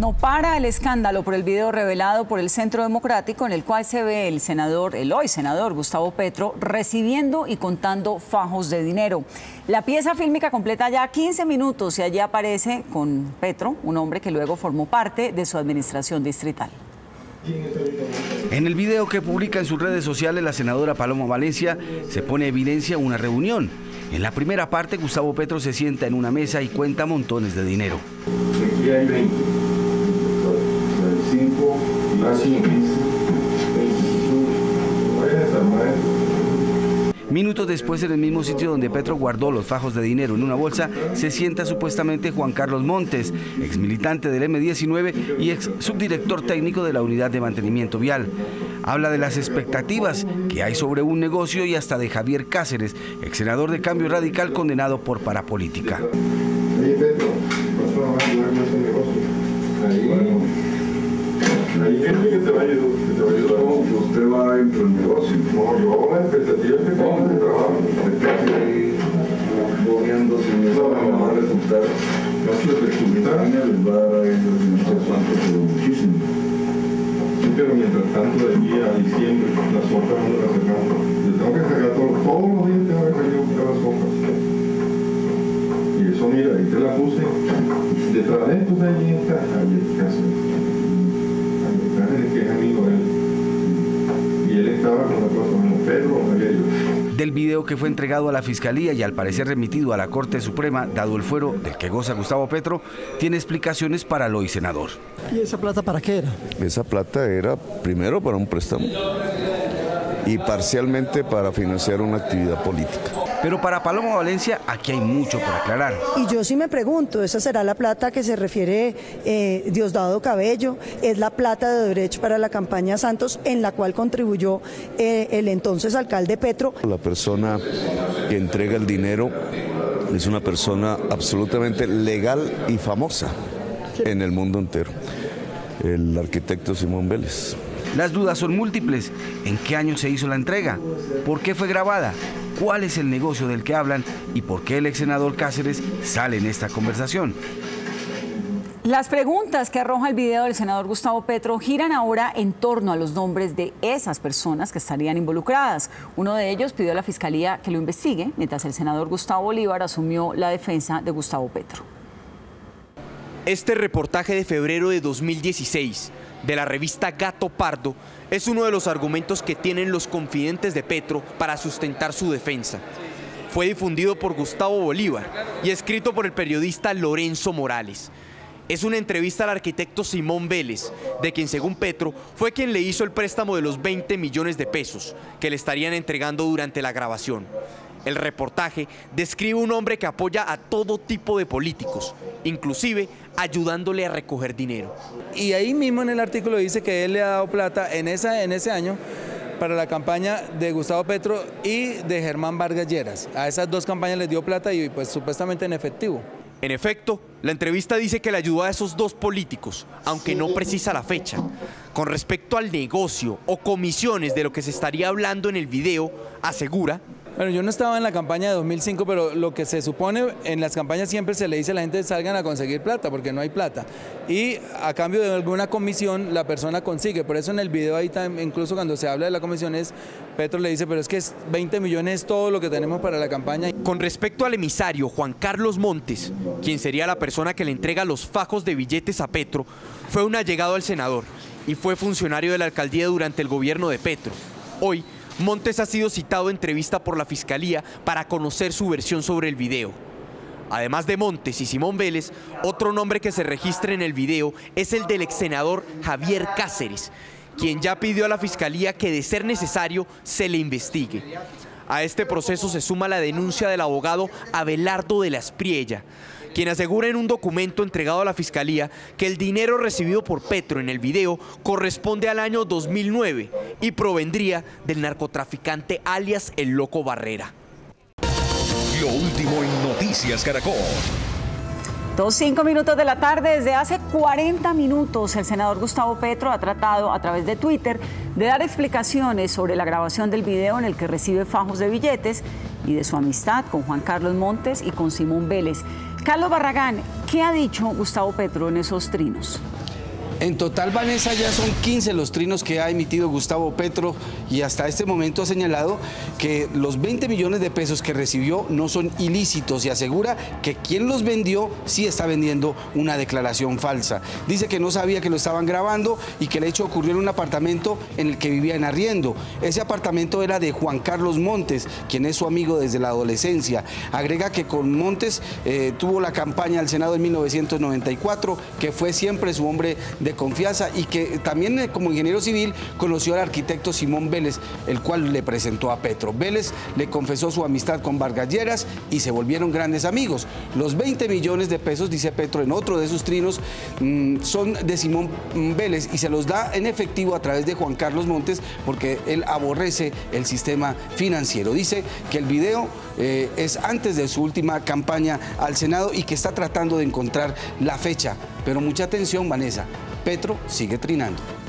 No para el escándalo por el video revelado por el Centro Democrático en el cual se ve el senador, el hoy senador Gustavo Petro, recibiendo y contando fajos de dinero. La pieza fílmica completa ya 15 minutos y allí aparece con Petro, un hombre que luego formó parte de su administración distrital. En el video que publica en sus redes sociales la senadora Paloma Valencia se pone evidencia una reunión. En la primera parte Gustavo Petro se sienta en una mesa y cuenta montones de dinero. Aquí hay 20. 5, así, Minutos después, en el mismo sitio donde Petro guardó los fajos de dinero en una bolsa, se sienta supuestamente Juan Carlos Montes, ex militante del M19 y ex subdirector técnico de la Unidad de Mantenimiento Vial. Habla de las expectativas que hay sobre un negocio y hasta de Javier Cáceres, ex senador de Cambio Radical condenado por parapolítica. Hay gente que te va a ayudar, que te va a ayudar. No, usted va dentro del negocio. No, yo la expectativa que tengo de trabajo. Bobeando sin eso no va a resultar. No se resulta. les va a dar a ellos no sé cuánto, pero muchísimo. Sí, pero mientras tanto, de aquí a diciembre, las hojas no las sacamos. Le tengo que sacar todo, todos los días tengo que salir a buscar las hojas. Y eso, mira, ahí te la puse. Detrás de esto, ahí está. Del video que fue entregado a la Fiscalía y al parecer remitido a la Corte Suprema, dado el fuero del que goza Gustavo Petro, tiene explicaciones para lo y senador. ¿Y esa plata para qué era? Esa plata era primero para un préstamo y parcialmente para financiar una actividad política. Pero para Paloma Valencia aquí hay mucho por aclarar. Y yo sí me pregunto, ¿esa será la plata que se refiere eh, Diosdado Cabello? ¿Es la plata de derecho para la campaña Santos en la cual contribuyó eh, el entonces alcalde Petro? La persona que entrega el dinero es una persona absolutamente legal y famosa en el mundo entero, el arquitecto Simón Vélez. Las dudas son múltiples. ¿En qué año se hizo la entrega? ¿Por qué fue grabada? ¿Cuál es el negocio del que hablan? ¿Y por qué el ex senador Cáceres sale en esta conversación? Las preguntas que arroja el video del senador Gustavo Petro giran ahora en torno a los nombres de esas personas que estarían involucradas. Uno de ellos pidió a la Fiscalía que lo investigue, mientras el senador Gustavo Bolívar asumió la defensa de Gustavo Petro. Este reportaje de febrero de 2016 de la revista Gato Pardo es uno de los argumentos que tienen los confidentes de Petro para sustentar su defensa. Fue difundido por Gustavo Bolívar y escrito por el periodista Lorenzo Morales. Es una entrevista al arquitecto Simón Vélez, de quien según Petro fue quien le hizo el préstamo de los 20 millones de pesos que le estarían entregando durante la grabación. El reportaje describe un hombre que apoya a todo tipo de políticos, inclusive ayudándole a recoger dinero. Y ahí mismo en el artículo dice que él le ha dado plata en, esa, en ese año para la campaña de Gustavo Petro y de Germán Vargas Lleras. A esas dos campañas les dio plata y pues supuestamente en efectivo. En efecto, la entrevista dice que le ayudó a esos dos políticos, aunque no precisa la fecha. Con respecto al negocio o comisiones de lo que se estaría hablando en el video, asegura bueno, yo no estaba en la campaña de 2005, pero lo que se supone en las campañas siempre se le dice a la gente salgan a conseguir plata, porque no hay plata. Y a cambio de alguna comisión, la persona consigue. Por eso en el video ahí, incluso cuando se habla de la comisión, es Petro le dice, pero es que 20 millones es todo lo que tenemos para la campaña. Con respecto al emisario Juan Carlos Montes, quien sería la persona que le entrega los fajos de billetes a Petro, fue un allegado al senador y fue funcionario de la alcaldía durante el gobierno de Petro. Hoy, Montes ha sido citado en entrevista por la Fiscalía para conocer su versión sobre el video. Además de Montes y Simón Vélez, otro nombre que se registra en el video es el del ex senador Javier Cáceres, quien ya pidió a la Fiscalía que de ser necesario se le investigue. A este proceso se suma la denuncia del abogado Abelardo de la Espriella, quien asegura en un documento entregado a la Fiscalía que el dinero recibido por Petro en el video corresponde al año 2009 y provendría del narcotraficante alias El Loco Barrera. Lo último en Noticias Caracol. Dos cinco minutos de la tarde, desde hace 40 minutos el senador Gustavo Petro ha tratado a través de Twitter de dar explicaciones sobre la grabación del video en el que recibe fajos de billetes y de su amistad con Juan Carlos Montes y con Simón Vélez. Carlos Barragán, ¿qué ha dicho Gustavo Petro en esos trinos? En total, Vanessa, ya son 15 los trinos que ha emitido Gustavo Petro y hasta este momento ha señalado que los 20 millones de pesos que recibió no son ilícitos y asegura que quien los vendió sí está vendiendo una declaración falsa. Dice que no sabía que lo estaban grabando y que el hecho ocurrió en un apartamento en el que vivía en arriendo. Ese apartamento era de Juan Carlos Montes, quien es su amigo desde la adolescencia. Agrega que con Montes eh, tuvo la campaña al Senado en 1994, que fue siempre su hombre de confianza y que también eh, como ingeniero civil conoció al arquitecto Simón Vélez, el cual le presentó a Petro. Vélez le confesó su amistad con Vargas Lleras y se volvieron grandes amigos. Los 20 millones de pesos, dice Petro en otro de sus trinos, mm, son de Simón Vélez y se los da en efectivo a través de Juan Carlos Montes porque él aborrece el sistema financiero. Dice que el video eh, es antes de su última campaña al Senado y que está tratando de encontrar la fecha. Pero mucha atención, Vanessa. Petro sigue trinando.